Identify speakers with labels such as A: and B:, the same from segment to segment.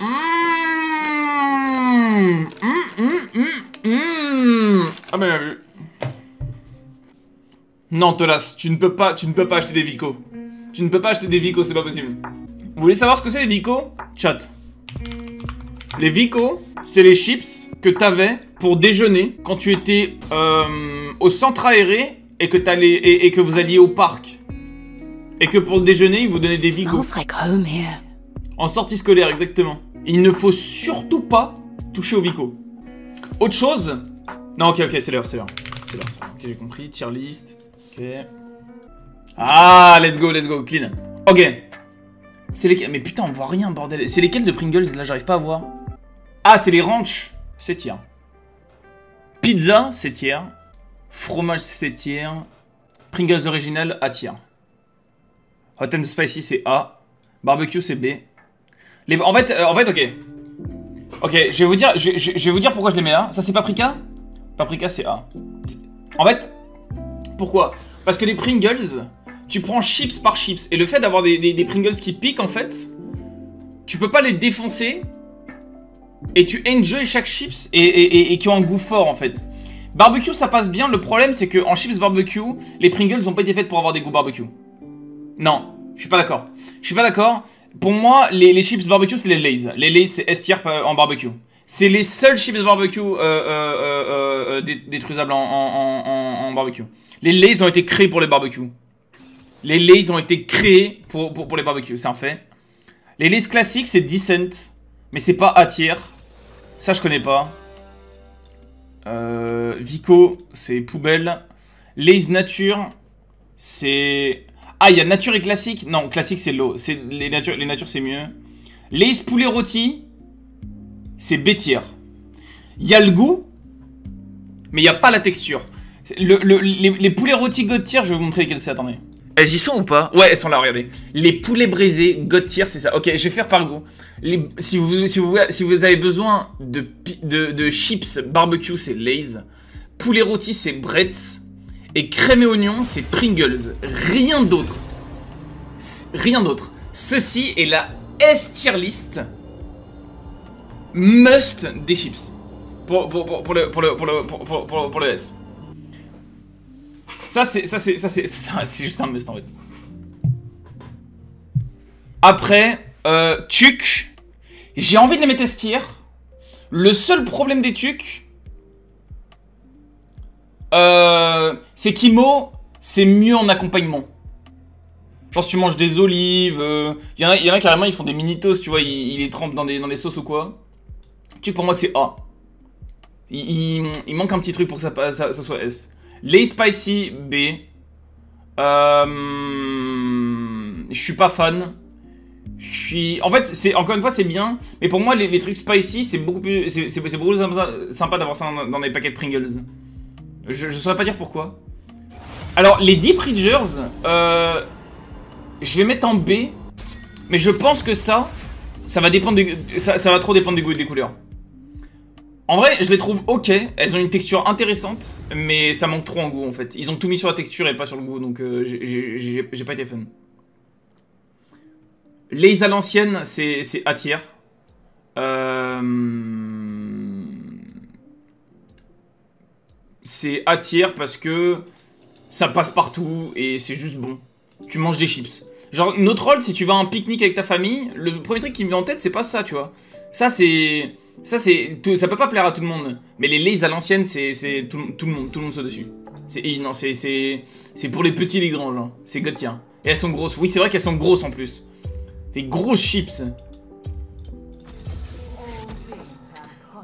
A: Mmh. Mmh, mmh, mmh. Ah mais vu. Non, Tolas, tu ne peux pas, tu ne peux pas acheter des Vico. Tu ne peux pas acheter des Vico, c'est pas possible. Vous voulez savoir ce que c'est les Vico? Chat. Les Vico, c'est les chips que t'avais pour déjeuner quand tu étais euh, au centre aéré et que, allais, et, et, que vous alliez au parc. Et que pour le déjeuner, ils vous donnaient des Vico.
B: Like home here.
A: En sortie scolaire, exactement. Il ne faut surtout pas toucher aux Vico. Autre chose Non, ok, ok, c'est l'heure, c'est l'heure. C'est l'heure. Ok, j'ai compris. Tier list. Ok. Ah, let's go, let's go, clean. Ok. C'est lesquels Mais putain, on voit rien, bordel. C'est lesquels de Pringles Là, j'arrive pas à voir. Ah, c'est les ranch. C'est tiers. Pizza, c'est tiers. Fromage, c'est tiers. Pringles original, A tiers. Hot and spicy, c'est A. Barbecue, c'est B. En fait, euh, en fait, ok. Ok, je vais vous dire, je, vais vous dire pourquoi je les mets là. Ça, c'est paprika? Paprika, c'est A. En fait, pourquoi? Parce que les Pringles, tu prends chips par chips. Et le fait d'avoir des, Pringles qui piquent, en fait, tu peux pas les défoncer. Et tu enjoy chaque chips et, et, qui ont un goût fort, en fait. Barbecue, ça passe bien. Le problème, c'est que en chips barbecue, les Pringles n'ont pas été faites pour avoir des goûts barbecue. Non, je suis pas d'accord. Je suis pas d'accord. Pour moi, les, chips barbecue, c'est les Lays. Les Lays, c'est S tier en barbecue. C'est les seuls chips barbecue euh, euh, euh, détruisables en, barbecue. Les Lays ont été créés pour les barbecues. Les Lays ont été créés pour, pour, les barbecues, c'est un fait. Les Lays classiques, c'est decent. Mais c'est pas A tier. Ça, je connais pas. Vico, c'est poubelle. Lays nature, c'est... Ah, il y a nature et classique. Non, classique, c'est l'eau. Les natures, les natures c'est mieux. Lays poulet rôti, c'est B tier. Il y a le goût, mais il n'y a pas la texture. Le, le, les, les, poulets rôtis God tier, je vais vous montrer lesquels c'est. Attendez. Elles y sont ou pas? Ouais, elles sont là, regardez. Les poulets braisés God tier, c'est ça. Ok, je vais faire par goût. Les, si, vous, si, vous, si vous avez besoin de, de, de chips barbecue, c'est Lays. Poulet rôti, c'est Bretz. Et crème et oignon, c'est Pringles. Rien d'autre. Rien d'autre. Ceci est la S tier list must des chips. Pour, le, pour, le, pour, le, pour, le S. Ça, c'est c'est juste un must en fait. Après, euh, Tuc, j'ai envie de les mettre S tier. Le seul problème des Tuc, euh, c'est qu'Imo, c'est mieux en accompagnement. Genre si tu manges des olives, il euh, y, en a, carrément ils font des mini toasts, tu vois, ils, les trempent dans des, dans des sauces ou quoi. Tu pour moi c'est A. Il, manque un petit truc pour que ça, ça, soit S. Les spicy B. Euh, je suis pas fan. Je suis. En fait, c'est encore une fois c'est bien, mais pour moi les, les trucs spicy c'est beaucoup plus, c'est beaucoup plus sympa, d'avoir ça dans, dans, des paquets de Pringles. Je, je saurais pas dire pourquoi. Alors les Deep Ridgers, euh, je vais mettre en B, mais je pense que ça, ça va dépendre des, trop dépendre des goûts et des couleurs. En vrai, je les trouve ok, elles ont une texture intéressante, mais ça manque trop en goût en fait. Ils ont tout mis sur la texture et pas sur le goût, donc euh, j'ai pas été fan. Les à l'ancienne, c'est A tier. Euh... C'est A tier parce que ça passe partout et c'est juste bon. Tu manges des chips. Genre, notre rôle, si tu vas à un pique-nique avec ta famille, le premier truc qui me vient en tête, c'est pas ça, tu vois. Ça, c'est... Ça, c'est... Ça peut pas plaire à tout le monde. Mais les lays à l'ancienne, c'est tout, tout, le monde, tout le monde saute dessus. C'est... Non, c'est... C'est pour les petits et les grands, genre. C'est Gauthier. Et elles sont grosses. Oui, c'est vrai qu'elles sont grosses, en plus. Des grosses chips.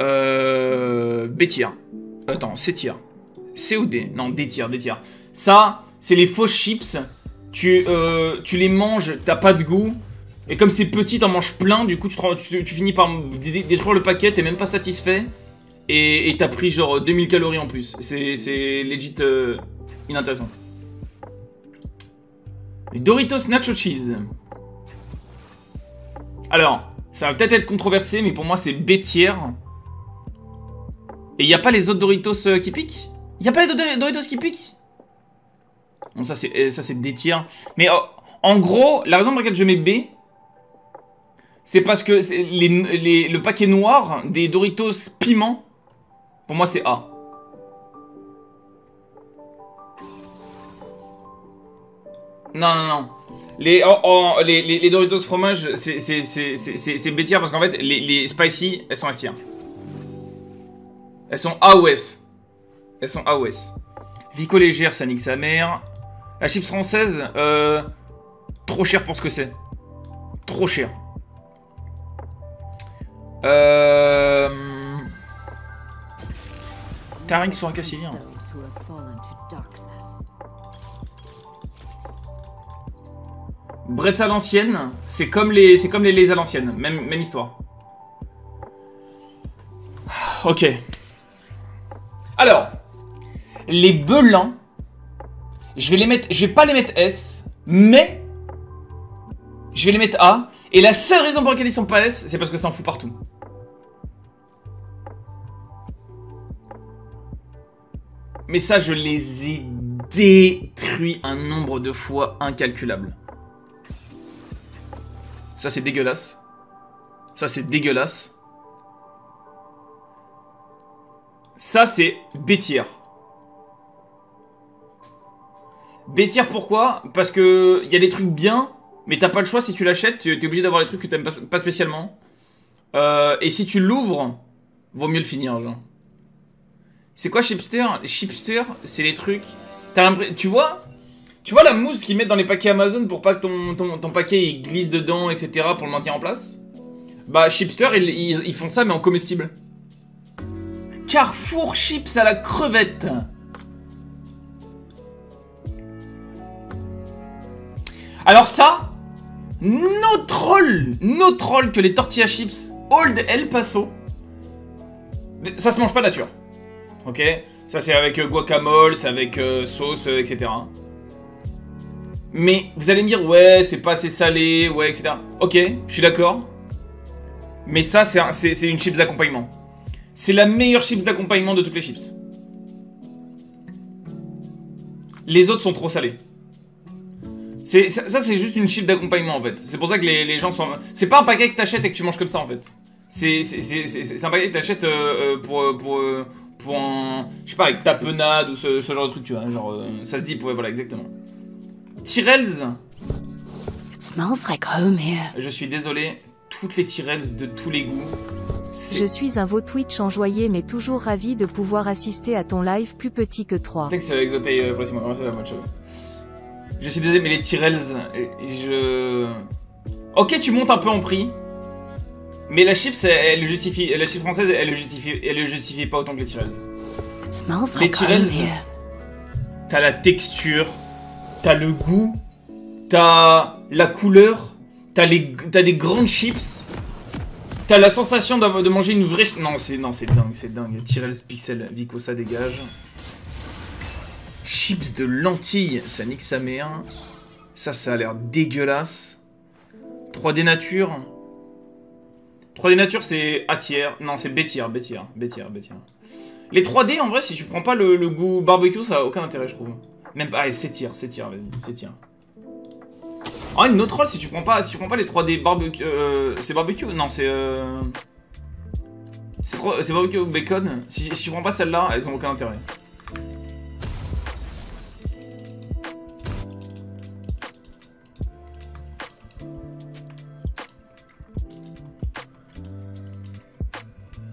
A: Euh... B tier. Attends, C tier. C ou D? Non, D tier, D tier. Ça, c'est les fausses chips. Tu, euh, tu les manges, t'as pas de goût. Et comme c'est petit, t'en manges plein, du coup tu, finis par détruire le paquet, t'es même pas satisfait. Et t'as pris genre 2000 calories en plus. C'est legit euh, inintéressant. Doritos Nacho Cheese. Alors, ça va peut-être être controversé, mais pour moi c'est B tiers. Et il a pas les autres Doritos euh, qui piquent? Il a pas les autres Doritos qui piquent? Bon, ça c'est ça c'est D tiers. Mais oh, en gros, la raison pour laquelle je mets B, c'est parce que le paquet noir des Doritos piment, pour moi c'est A. Non, non, non. Les, oh, oh, les, Doritos fromage, c'est bêtire parce qu'en fait, les, spicy, elles sont S Elles sont AOS. Elles sont AOS. Vico légère, ça nique sa mère. La chips française, euh, trop cher pour ce que c'est. Trop cher. Euh... Taring sur un cassilien. Bretz à l'ancienne, c'est comme les c'est comme les à l'ancienne, même, même histoire. Ok. Alors, les belins, je vais les mettre, je vais pas les mettre S, mais je vais les mettre A. Et la seule raison pour laquelle ils sont pas S, c'est parce que ça en fout partout. Mais ça, je les ai détruits un nombre de fois incalculable. Ça, c'est dégueulasse. Ça, c'est dégueulasse. Ça, c'est bêtière. Bêtière, pourquoi? Parce que il y a des trucs bien, mais t'as pas le choix si tu l'achètes. Tu es obligé d'avoir les trucs que t'aimes pas, spécialement. Euh, et si tu l'ouvres, vaut mieux le finir. C'est quoi Chipster Chipster, c'est les trucs... Tu vois tu vois la mousse qu'ils mettent dans les paquets Amazon pour pas que ton, ton, paquet glisse dedans, etc. pour le maintenir en place? Bah, Chipster, ils, font ça, mais en comestible. Carrefour Chips à la crevette Alors ça, no troll, no troll que les tortillas chips Old El Paso. Ça se mange pas nature. Ok? Ça c'est avec euh, guacamole, c'est avec euh, sauce, euh, etc. Mais vous allez me dire, ouais, c'est pas assez salé, ouais, etc. Ok, je suis d'accord. Mais ça, c'est une chips d'accompagnement. C'est la meilleure chips d'accompagnement de toutes les chips. Les autres sont trop salés. Ça, c'est juste une chips d'accompagnement en fait. C'est pour ça que les, gens sont. C'est pas un paquet que t'achètes et que tu manges comme ça en fait. C'est un paquet que t'achètes euh, euh, pour, euh, pour, pour un. Je sais pas, avec tapenade ou ce, genre de truc, tu vois. Genre, ça se dit, ouais, voilà, exactement. Tyrells. Je suis désolé, toutes les Tyrells de tous les goûts.
B: Je suis un veau Twitch enjoyé mais toujours ravi de pouvoir assister à ton live plus petit que 3.
A: c'est euh, la mode Je suis désolé mais les Tyrells, je... Ok tu montes un peu en prix, mais la chips, elle, justifie, la chips française, elle le justifie, elle le justifie pas autant que les Tyrells. Les Tyrells, t'as la texture, t'as le goût, t'as la couleur, t'as des grandes chips, t'as la sensation de manger une vraie... Non, c'est non, c'est dingue, c'est dingue. Tyrell Pixel, Vico, ça dégage. Chips de lentilles, ça nique sa mère. Ça, ça a l'air dégueulasse. 3D nature. 3D nature, c'est A tiers. Non, c'est B tiers, B tiers, tiers, tiers. Les 3D, en vrai, si tu prends pas le, goût barbecue, ça a aucun intérêt, je trouve. Même pas, allez, s'étire, s'étire, vas-y, s'étire. Oh, une autre rôle si tu prends pas, si tu prends pas les 3D barbecue, euh, c'est barbecue? Non, c'est euh... c'est barbecue bacon. Si, tu prends pas celle-là, elles ont aucun intérêt.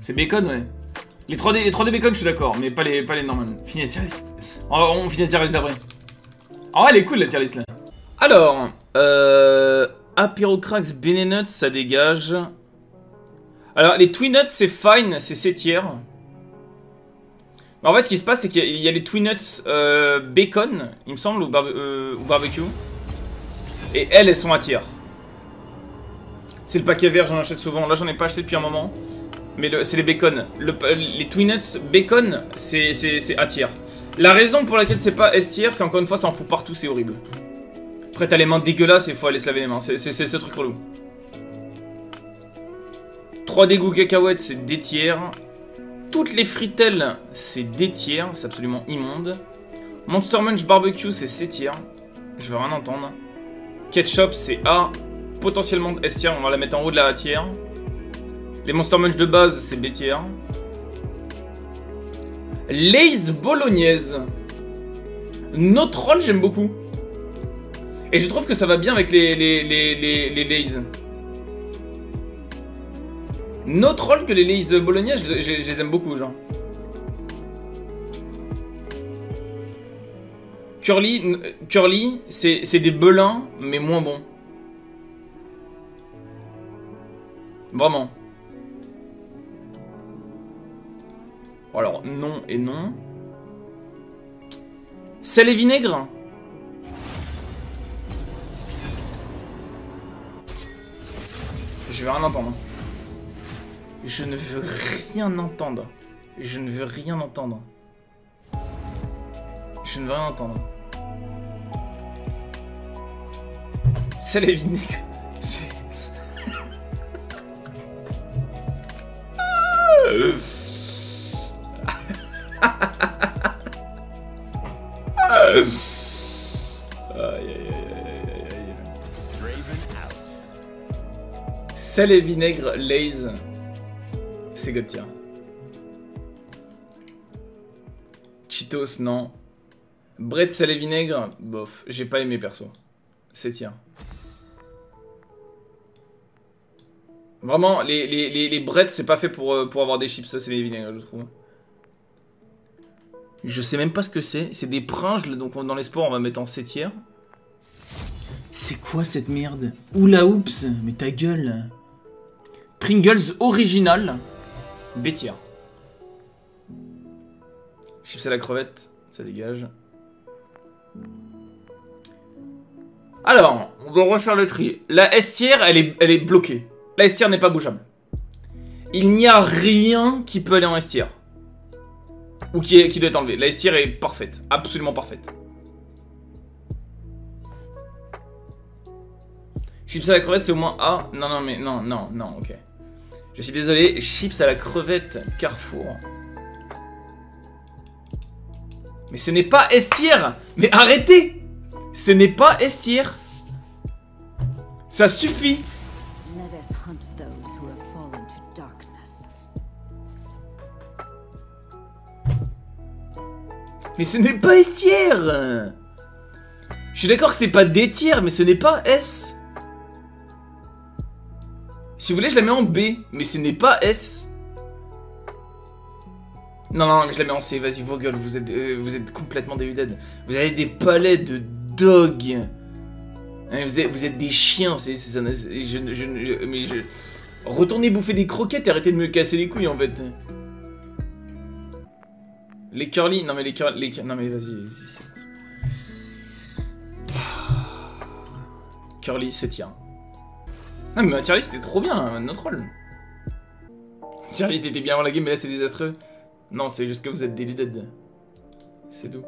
A: C'est bacon, ouais. Les 3D, les 3D bacon, je suis d'accord, mais pas les, pas les normal. Fini la tier list. On, on finit la tier list d'après. En vrai, elle est cool la tier list là. Alors, euh, Apirocrax Benenut, ça dégage. Alors, les Twinuts, c'est fine, c'est C tiers. En fait, ce qui se passe, c'est qu'il y, a les Twinuts euh, bacon, il me semble, ou, euh, ou, barbecue. Et elles, elles sont à tiers. C'est le paquet vert, j'en achète souvent. Là, j'en ai pas acheté depuis un moment. Mais c'est les bacon. les Twinuts bacon, c'est A tiers. La raison pour laquelle c'est pas S tier, c'est encore une fois, ça en fout partout, c'est horrible. Après, t'as les mains dégueulasses et faut aller se laver les mains. C'est ce truc relou. 3 dégoûts cacahuètes, c'est D tiers. Toutes les fritelles, c'est D tiers. C'est absolument immonde. Monster Munch Barbecue, c'est C tiers. Je veux rien entendre. Ketchup, c'est A. potentiellement S tier. On va la mettre en haut de la A tier. Les Monster Munch de base, c'est B tier. Lays bolognaise. Notre rôle, j'aime beaucoup. Et je trouve que ça va bien avec les, les, les, les, les Lays. Notre rôle que les Lays bolognaises, je, les aime beaucoup, genre. Curly, Curly c'est des belins, mais moins bons. Vraiment. Alors, non et non. Sel et vinaigre? Je veux rien entendre. Je ne veux rien entendre. Je ne veux rien entendre. Je ne veux rien entendre. C'est... Aïe, aïe, aïe, aïe, Sel et vinaigre, Lays. C'est God. Cheetos, non. Bread, sel et vinaigre, bof. J'ai pas aimé perso. C'est tiers. Vraiment, les, les, les, c'est pas fait pour, euh, pour avoir des chips, ça, c'est les vinaigres, je trouve. Je sais même pas ce que c'est. C'est des pringles, donc on- dans les sports, on va mettre en septième. C'est quoi cette merde? Oula oups, mais ta gueule. Pringles original. Bétière. Chips à la crevette, ça dégage. Alors, on va refaire le tri. La S tier, elle est, elle est bloquée. La S tier n'est pas bougeable. Il n'y a rien qui peut aller en S tier. Ou qui, qui doit être enlevé. La S tier est parfaite. Absolument parfaite. Chips à la crevette, c'est au moins A. Non, non, mais non, non, non, ok. Je suis désolé. Chips à la crevette, Carrefour. Mais ce n'est pas S tier Mais arrêtez Ce n'est pas S tier Ça suffit. Mais ce n'est pas S tier Je suis d'accord que c'est pas D tier, mais ce n'est pas S Si vous voulez, je la mets en B, mais ce n'est pas S Non, non, mais je la mets en C, vas-y, vos gueules, vous êtes, euh, vous êtes complètement déuded. Vous avez des palais de dog Hein, vous, êtes, des chiens, je. Retournez bouffer des croquettes et arrêtez de me casser les couilles, en fait Les curly, non mais les curly, les non mais vas-y, bon. Curly, c'est tiers. Non mais ma tier list était trop bien, là, notre rôle. Tier était bien avant la game, mais là c'est désastreux. Non, c'est juste que vous êtes deluded. C'est tout.